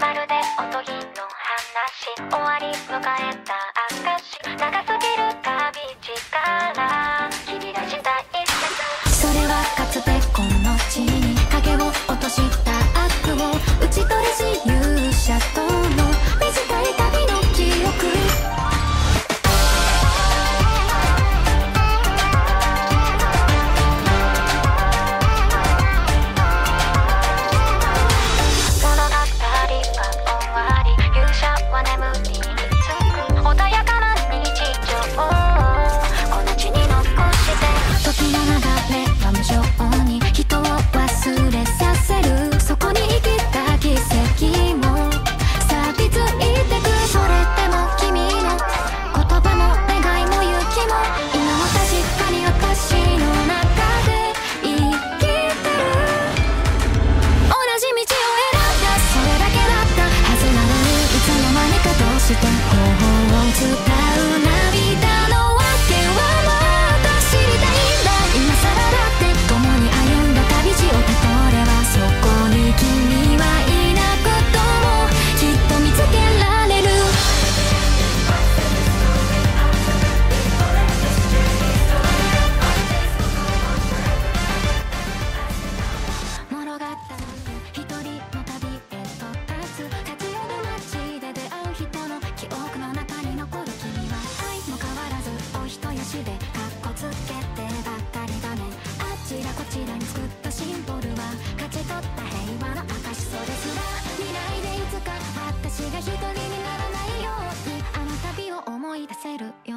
まるでおとぎの話。終わり迎えた証長すぎる旅路から切り出したいそれはかつてこの地に。影を落とした。伝えでかっこつけてばっかりだね。あちらこちらに作ったシンボルは勝ち取った。平和の証それすら未来でいつか私が一人にならないようにあの旅を思い出せるよ